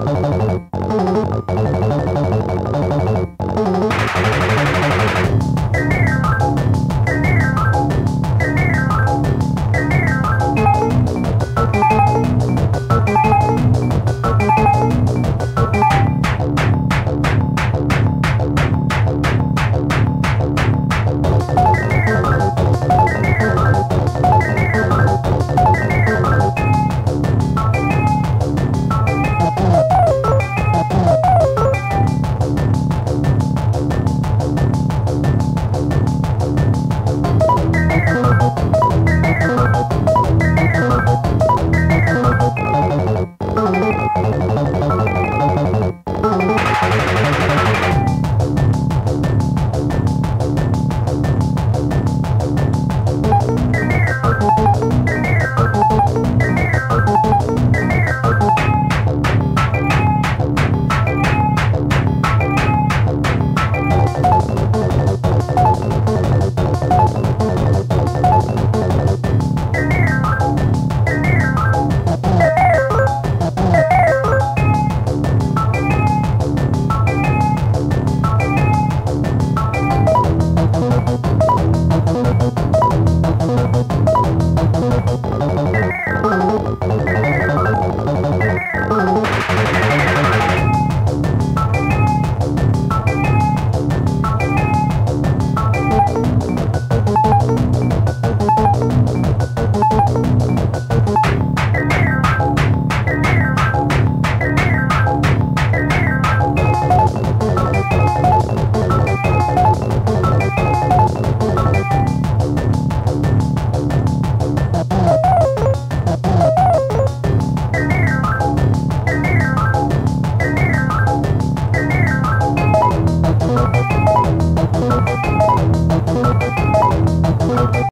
Oh, oh, oh.